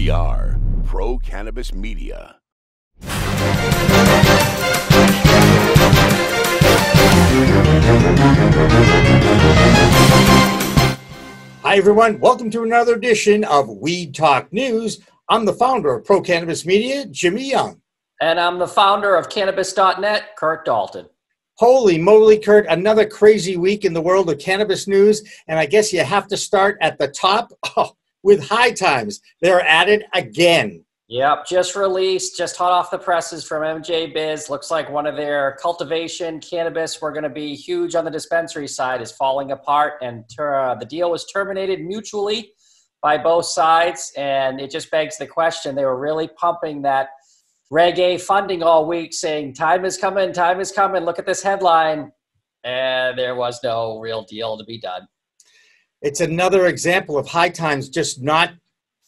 We are Pro Cannabis Media. Hi, everyone. Welcome to another edition of Weed Talk News. I'm the founder of Pro Cannabis Media, Jimmy Young. And I'm the founder of Cannabis.net, Curt Dalton. Holy moly, Curt, another crazy week in the world of cannabis news. And I guess you have to start at the top oh, with High Times. They're at it again. Yep, just released, just hot off the presses from MJ Biz. Looks like one of their cultivation cannabis, we're going to be huge on the dispensary side, is falling apart. And uh, the deal was terminated mutually by both sides. And it just begs the question they were really pumping that Reg A funding all week, saying, Time is coming, time is coming. Look at this headline. And there was no real deal to be done. It's another example of High Times just not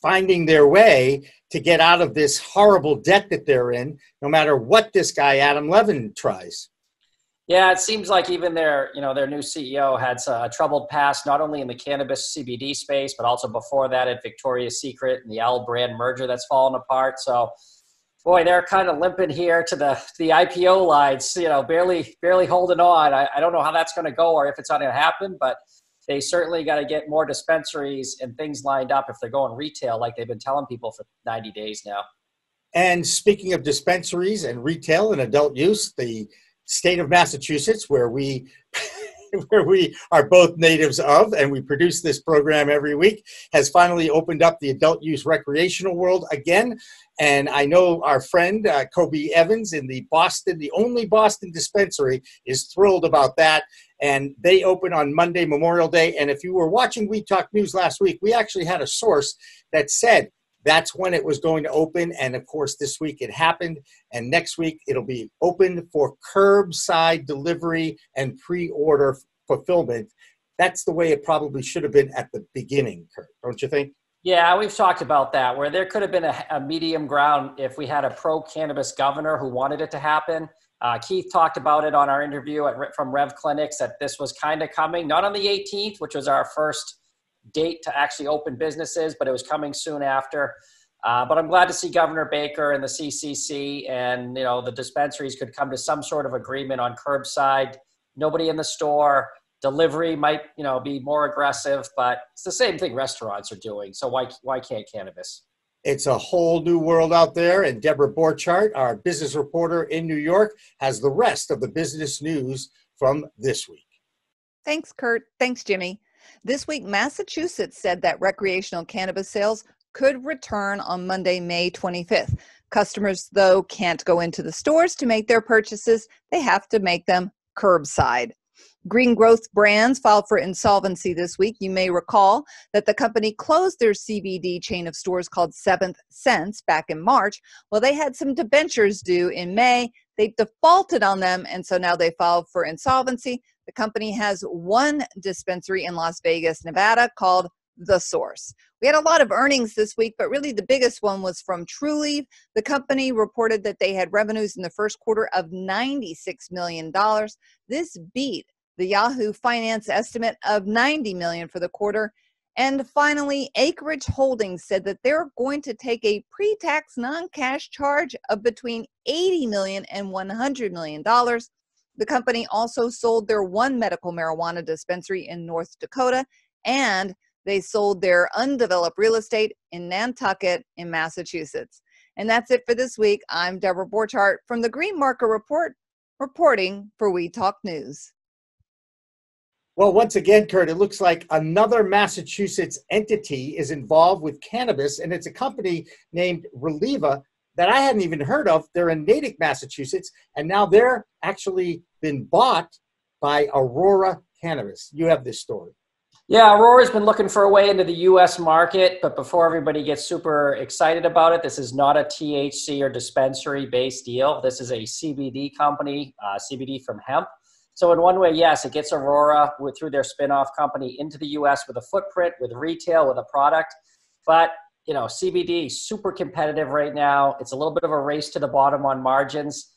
finding their way to get out of this horrible debt that they're in, no matter what this guy Adam Levin tries. Yeah, it seems like even their, you know, their new CEO had a troubled past, not only in the cannabis CBD space, but also before that at Victoria's Secret and the L brand merger that's fallen apart. So, boy, they're kind of limping here to the the IPO lines, you know, barely barely holding on. I, I don't know how that's going to go or if it's going to happen, but they certainly got to get more dispensaries and things lined up if they're going retail, like they've been telling people for 90 days now. And speaking of dispensaries and retail and adult use, the state of Massachusetts, where we where we are both natives of and we produce this program every week, has finally opened up the adult use recreational world again. And I know our friend uh, Kobe Evans in the Boston, the only Boston dispensary, is thrilled about that. And they open on Monday, Memorial Day. And if you were watching Weed Talk News last week, we actually had a source that said that's when it was going to open. And of course, this week it happened. And next week it'll be open for curbside delivery and pre order fulfillment. That's the way it probably should have been at the beginning, Curt, don't you think? Yeah, we've talked about that, where there could have been a, a medium ground if we had a pro cannabis governor who wanted it to happen. Uh, Keith talked about it on our interview at, from Rev Clinics that this was kind of coming, not on the 18th, which was our first date to actually open businesses, but it was coming soon after. Uh, but I'm glad to see Governor Baker and the CCC and you know the dispensaries could come to some sort of agreement on curbside, nobody in the store, delivery might you know be more aggressive, but it's the same thing restaurants are doing. So why why can't cannabis? It's a whole new world out there, and Debra Borchardt, our business reporter in New York, has the rest of the business news from this week. Thanks, Curt. Thanks, Jimmy. This week, Massachusetts said that recreational cannabis sales could return on Monday, May 25th. Customers, though, can't go into the stores to make their purchases, they have to make them curbside. Green Growth Brands filed for insolvency this week. You may recall that the company closed their CBD chain of stores called Seventh Sense back in March. Well, they had some debentures due in May. They defaulted on them, and so now they filed for insolvency. The company has one dispensary in Las Vegas, Nevada called The Source. We had a lot of earnings this week, but really the biggest one was from Trulieve. The company reported that they had revenues in the first quarter of $96 million. This beat the Yahoo Finance estimate of 90 million for the quarter. And finally, Acreage Holdings said that they're going to take a pre-tax non-cash charge of between 80 million and 100 million dollars. The company also sold their one medical marijuana dispensary in North Dakota and they sold their undeveloped real estate in Nantucket in Massachusetts. And that's it for this week. I'm Debra Borchardt from the Green Market Report, reporting for Weed Talk News. Well, once again, Curt, it looks like another Massachusetts entity is involved with cannabis, and it's a company named Reliva that I hadn't even heard of. They're in Natick, Massachusetts, and now they're actually been bought by Aurora Cannabis. You have this story. Yeah, Aurora's been looking for a way into the US market, but before everybody gets super excited about it, this is not a THC or dispensary based deal. This is a CBD company, uh, CBD from hemp. So in one way, yes, it gets Aurora with, through their spin-off company into the U.S. with a footprint, with retail, with a product. But you know, CBD super competitive right now. It's a little bit of a race to the bottom on margins.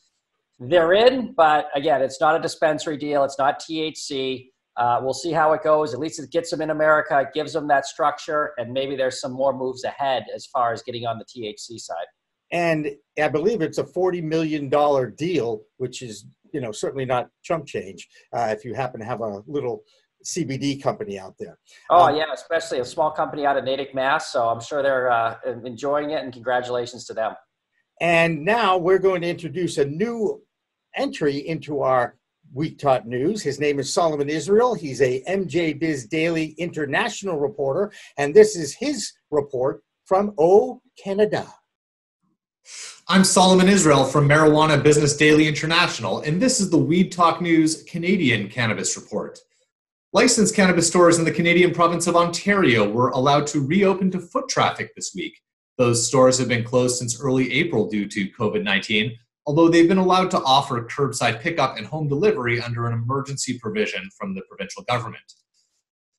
They're in, but again, it's not a dispensary deal. It's not THC. Uh, we'll see how it goes. At least it gets them in America, it gives them that structure, and maybe there's some more moves ahead as far as getting on the THC side. And I believe it's a $40 million deal, which is, you know, certainly not chump change uh, if you happen to have a little CBD company out there. Oh, Um, yeah, especially a small company out of Natick, Mass. So I'm sure they're uh, enjoying it, and congratulations to them. And now we're going to introduce a new entry into our Weed Talk News. His name is Solomon Israel. He's a MJ Biz Daily international reporter, and this is his report from O Canada. I'm Solomon Israel from Marijuana Business Daily International, and this is the Weed Talk News Canadian Cannabis Report. Licensed cannabis stores in the Canadian province of Ontario were allowed to reopen to foot traffic this week. Those stores have been closed since early April due to COVID 19, although they've been allowed to offer curbside pickup and home delivery under an emergency provision from the provincial government.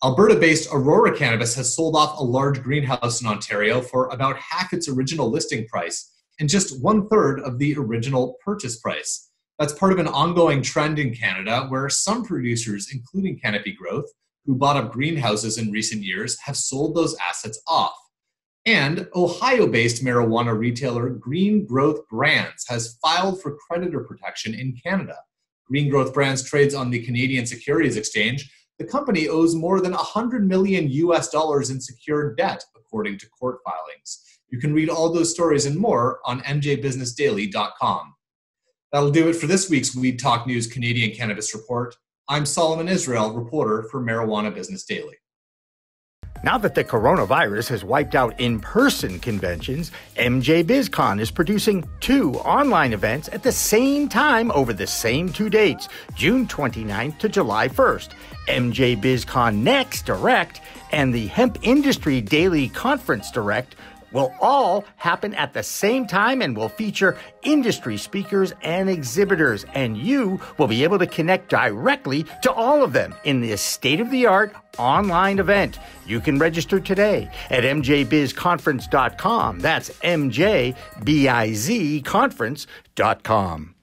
Alberta based Aurora Cannabis has sold off a large greenhouse in Ontario for about half its original listing price and just one third of the original purchase price. That's part of an ongoing trend in Canada where some producers, including Canopy Growth, who bought up greenhouses in recent years, have sold those assets off. And Ohio based marijuana retailer Green Growth Brands has filed for creditor protection in Canada. Green Growth Brands trades on the Canadian Securities Exchange. The company owes more than 100 million US dollars in secured debt, according to court filings. You can read all those stories and more on mjbusinessdaily.com. That'll do it for this week's Weed Talk News Canadian Cannabis Report. I'm Solomon Israel, reporter for Marijuana Business Daily. Now that the coronavirus has wiped out in person conventions, MJ BizCon is producing two online events at the same time over the same two dates, June 29th to July 1st. MJ BizCon Next Direct and the Hemp Industry Daily Conference Direct will all happen at the same time and will feature industry speakers and exhibitors. And you will be able to connect directly to all of them in this state of the art online event. You can register today at mjbizconference.com. That's mjbizconference.com.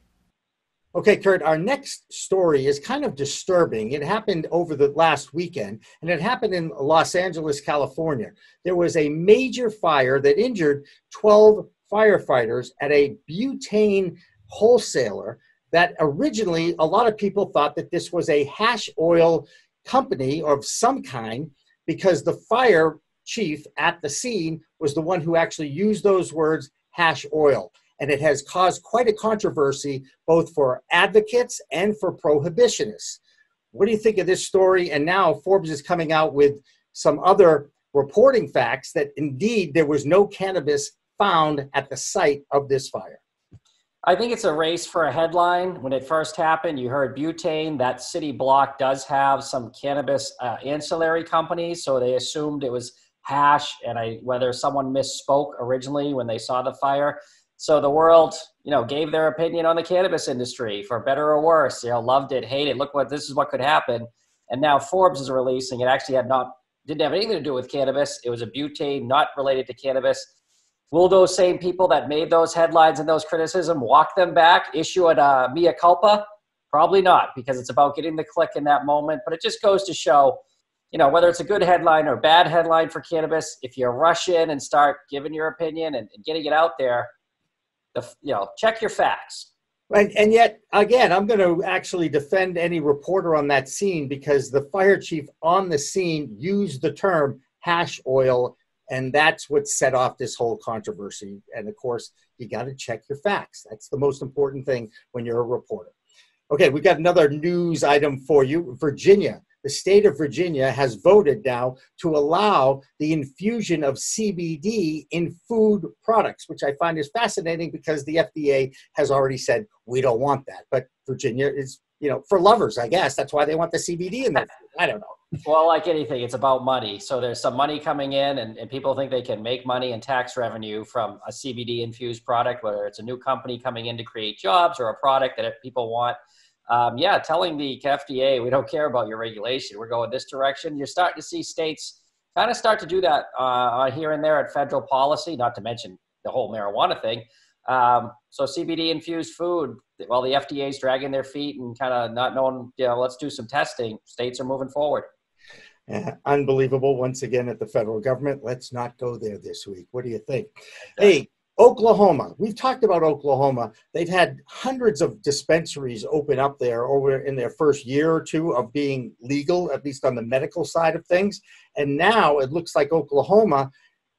Okay, Curt, our next story is kind of disturbing. It happened over the last weekend, and it happened in Los Angeles, California. There was a major fire that injured 12 firefighters at a butane wholesaler that originally a lot of people thought that this was a hash oil company of some kind because the fire chief at the scene was the one who actually used those words hash oil and it has caused quite a controversy both for advocates and for prohibitionists. What do you think of this story? And now Forbes is coming out with some other reporting facts that indeed there was no cannabis found at the site of this fire. I think it's a race for a headline. When it first happened, you heard butane. That city block does have some cannabis uh, ancillary companies, so they assumed it was hash. And I, whether someone misspoke originally when they saw the fire, so the world, you know, gave their opinion on the cannabis industry for better or worse. You know, loved it, hated. Look what this is what could happen. And now Forbes is releasing. It actually had not didn't have anything to do with cannabis. It was a butane not related to cannabis. Will those same people that made those headlines and those criticism walk them back, issue a uh, mea culpa? Probably not, because it's about getting the click in that moment. But it just goes to show, you know, whether it's a good headline or bad headline for cannabis, if you rush in and start giving your opinion and, and getting it out there, the, you know, check your facts. And, and yet, again, I'm going to actually defend any reporter on that scene because the fire chief on the scene used the term hash oil, and that's what set off this whole controversy. And of course, you got to check your facts. That's the most important thing when you're a reporter. Okay, we've got another news item for you. Virginia the state of Virginia has voted now to allow the infusion of CBD in food products, which I find is fascinating because the FDA has already said we don't want that. But Virginia is, you know, for lovers, I guess. That's why they want the CBD in there. I don't know. Well, like anything, it's about money. So there's some money coming in, and, and people think they can make money and tax revenue from a CBD infused product, whether it's a new company coming in to create jobs or a product that people want um, yeah, telling the FDA we don't care about your regulation, we're going this direction. You're starting to see states kind of start to do that uh, here and there at federal policy. Not to mention the whole marijuana thing. Um, so CBD infused food, while the FDA is dragging their feet and kind of not knowing, you know, let's do some testing. States are moving forward. Uh, unbelievable once again at the federal government. Let's not go there this week. What do you think? Hey, Oklahoma. We've talked about Oklahoma. They've had hundreds of dispensaries open up there over in their first year or two of being legal, at least on the medical side of things. And now it looks like Oklahoma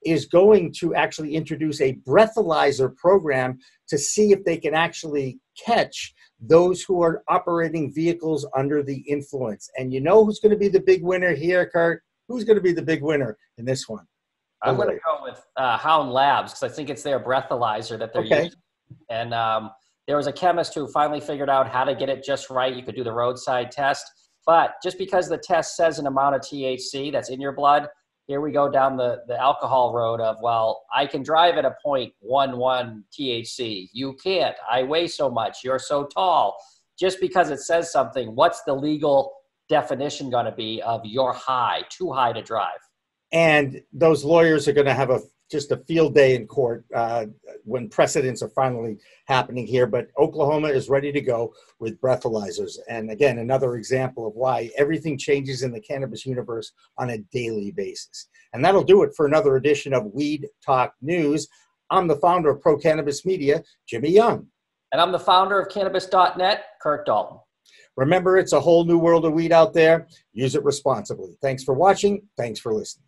is going to actually introduce a breathalyzer program to see if they can actually catch those who are operating vehicles under the influence. And you know who's going to be the big winner here, Curt? Who's going to be the big winner in this one? I'm going to go with uh, Hound Labs because I think it's their breathalyzer that they're okay. using. And um, there was a chemist who finally figured out how to get it just right. You could do the roadside test. But just because the test says an amount of THC that's in your blood, here we go down the, the alcohol road of, well, I can drive at a 0.11 THC. You can't. I weigh so much. You're so tall. Just because it says something, what's the legal definition going to be of you're high, too high to drive? And those lawyers are going to have a just a field day in court uh, when precedents are finally happening here. But Oklahoma is ready to go with breathalyzers, and again, another example of why everything changes in the cannabis universe on a daily basis. And that'll do it for another edition of Weed Talk News. I'm the founder of Pro Cannabis Media, Jimmy Young. And I'm the founder of Cannabis.net, Curt Dalton. Remember, it's a whole new world of weed out there. Use it responsibly. Thanks for watching. Thanks for listening.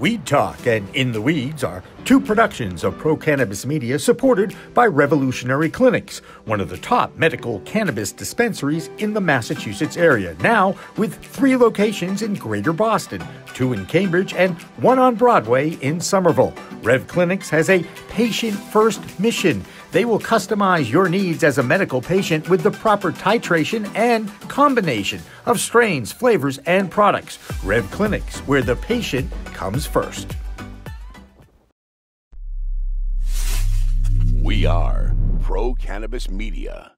Weed Talk and In the Weeds are two productions of Pro Cannabis Media supported by Revolutionary Clinics, one of the top medical cannabis dispensaries in the Massachusetts area, now with three locations in Greater Boston, two in Cambridge, and one on Broadway in Somerville. Rev Clinics has a patient first mission they will customize your needs as a medical patient with the proper titration and combination of strains, flavors, and products. Rev Clinics, where the patient comes first. We are Pro Cannabis Media.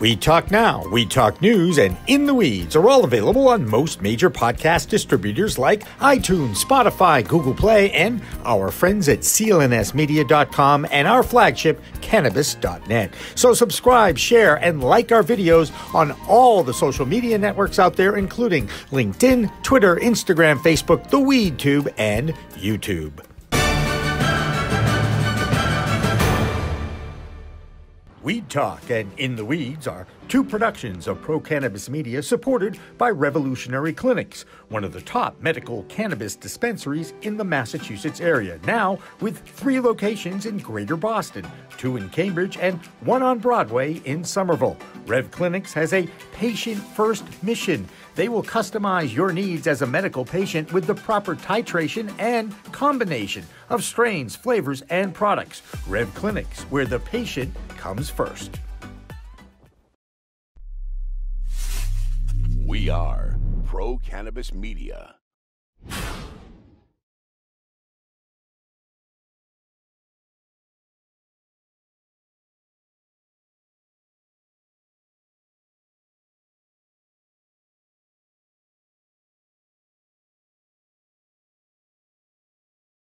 We Talk Now, Weed Talk News, and In the Weeds are all available on most major podcast distributors like iTunes, Spotify, Google Play, and our friends at clnsmedia.com and our flagship, cannabis.net. So subscribe, share, and like our videos on all the social media networks out there, including LinkedIn, Twitter, Instagram, Facebook, the WeedTube, and YouTube. Weed Talk and In the Weeds are two productions of Pro Cannabis Media supported by Revolutionary Clinics, one of the top medical cannabis dispensaries in the Massachusetts area, now with three locations in Greater Boston, two in Cambridge, and one on Broadway in Somerville. Rev Clinics has a patient first mission. They will customize your needs as a medical patient with the proper titration and combination of strains, flavors, and products. Rev Clinics, where the patient comes first. We are Pro Cannabis Media.